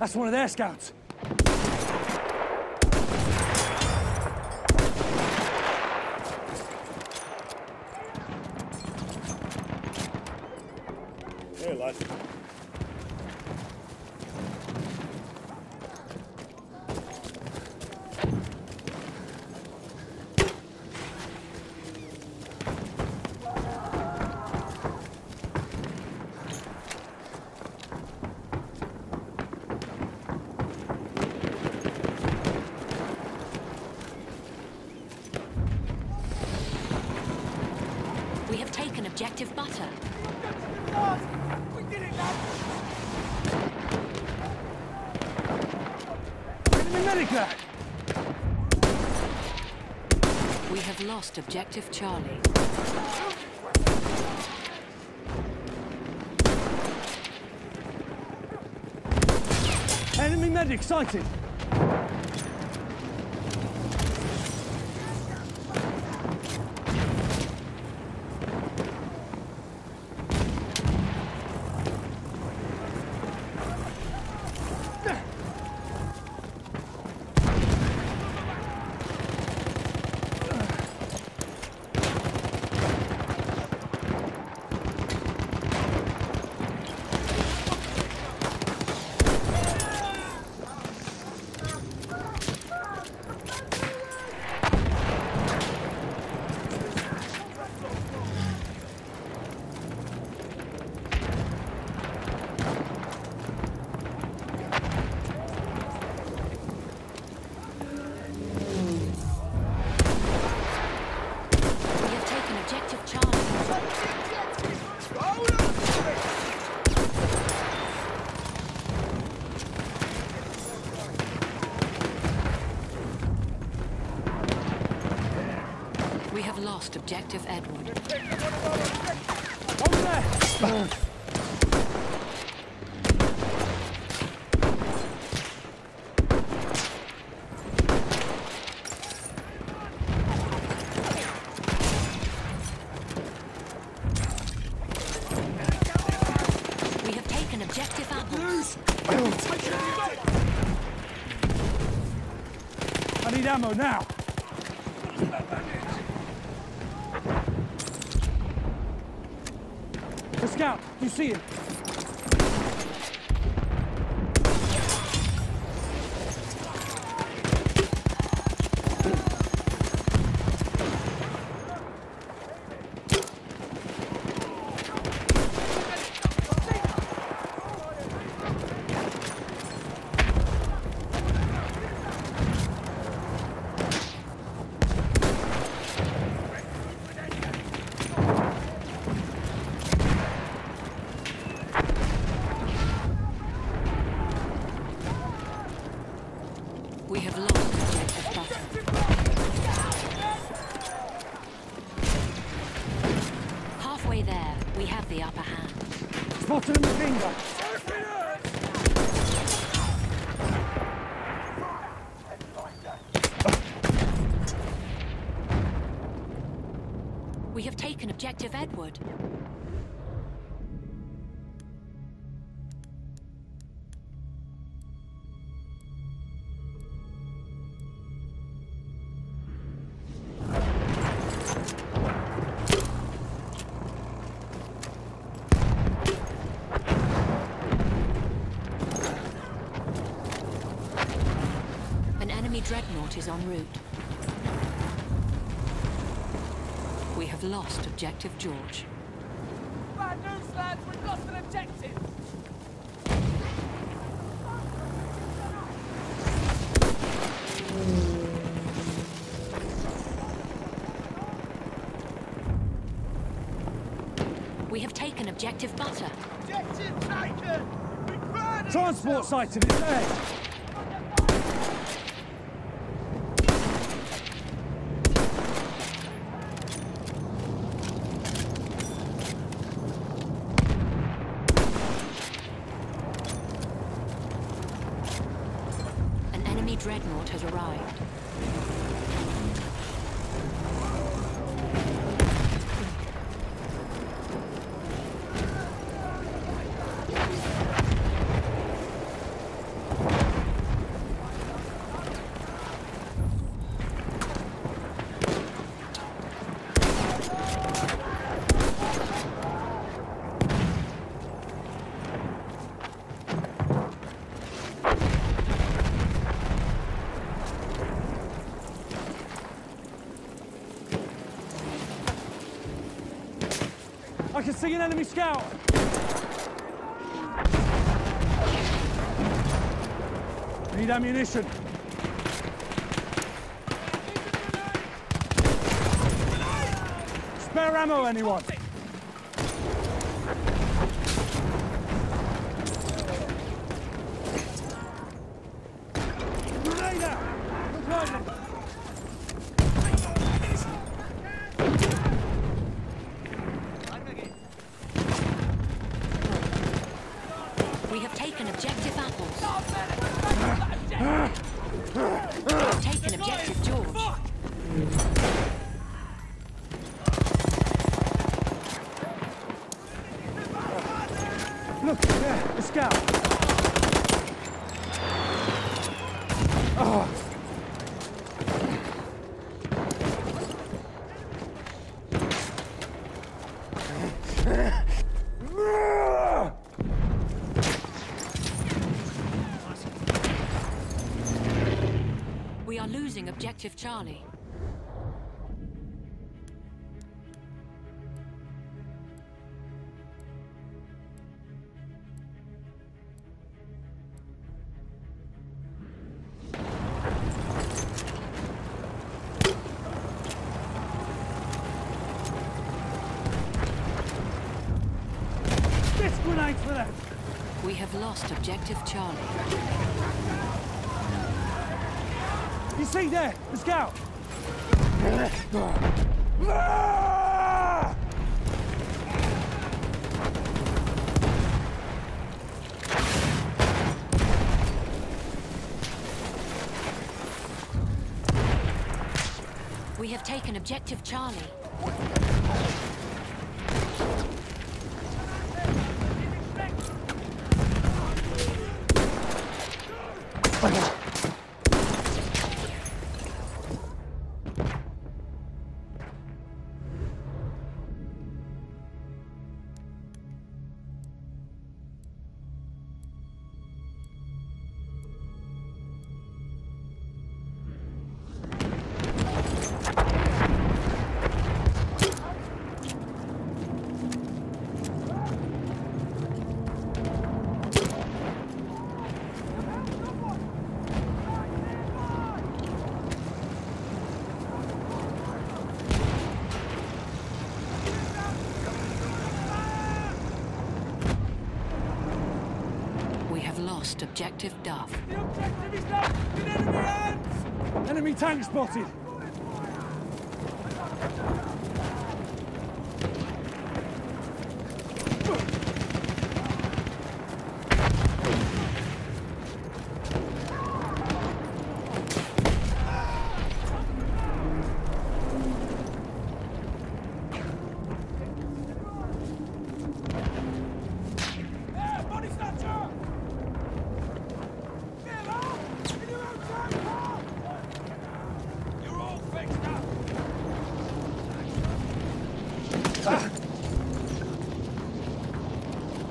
That's one of their scouts. Here, lad. We have taken objective butter. We did it, Where's Enemy medic! We have lost objective Charlie. Enemy medic sighted! We have taken objective Charlie. We have lost objective Edward. We have taken objective apples. I need ammo now! The scout, you see him? We have lost objective butter. Halfway there, we have the upper hand. Machine gun! We have taken objective Edward. Dreadnought is en route. We have lost objective George. Bad news, lads! We've lost an objective! We have taken objective butter. Objective taken! McBurney! Transport sighted, it's there! An enemy dreadnought has arrived. I can see an enemy scout. Need ammunition. Spare ammo, anyone? Grenade out! Look behind me. We have taken objective apples. We have taken objective George. Look, there, the scout. Oh. We are losing objective Charlie. Lost objective Charlie. You see there, the scout. We have taken objective Charlie. Lost objective Duff. The objective is now in enemy hands! Enemy tank spotted.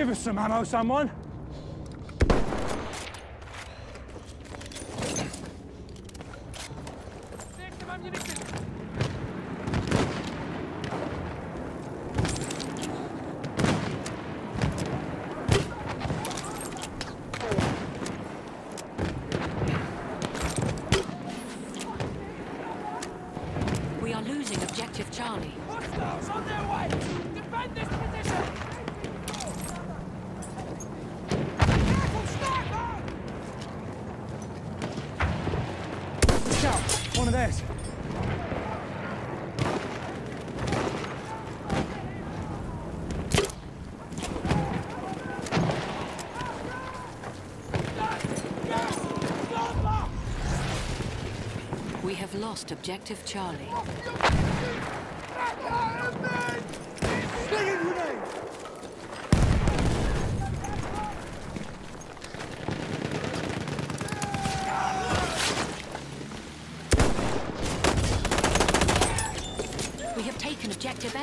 Give us some ammo, someone. Take some ammunition! We are losing objective Charlie. Hostiles on their way! Defend this position! Careful, sniper! Scout, one of theirs. We have lost objective Charlie.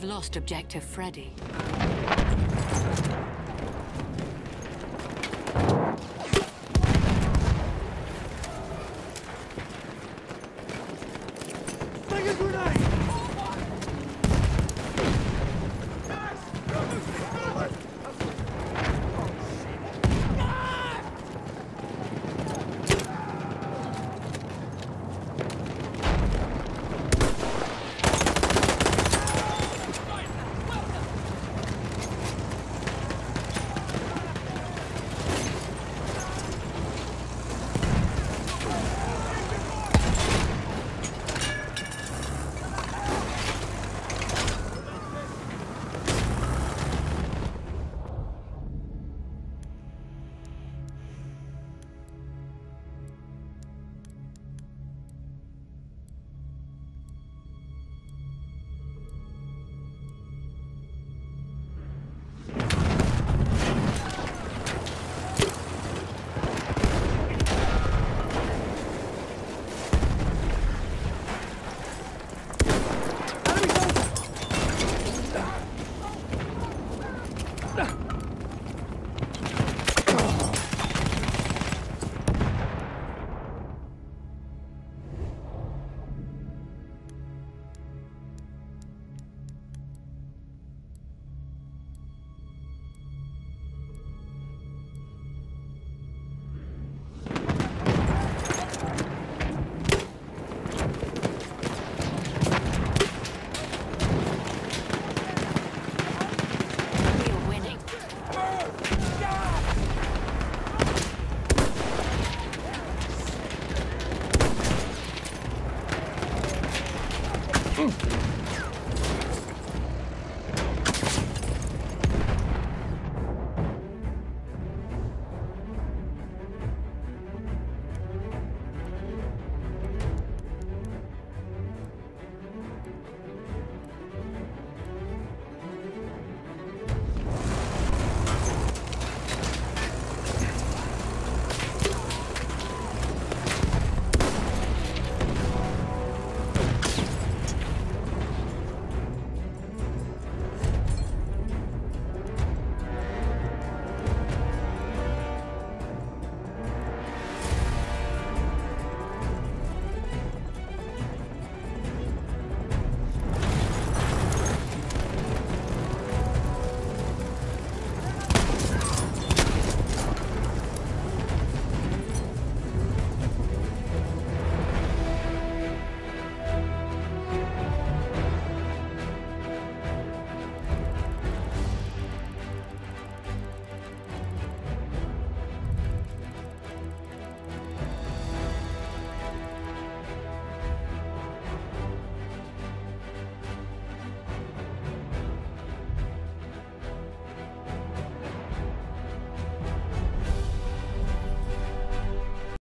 Have lost objective Freddy.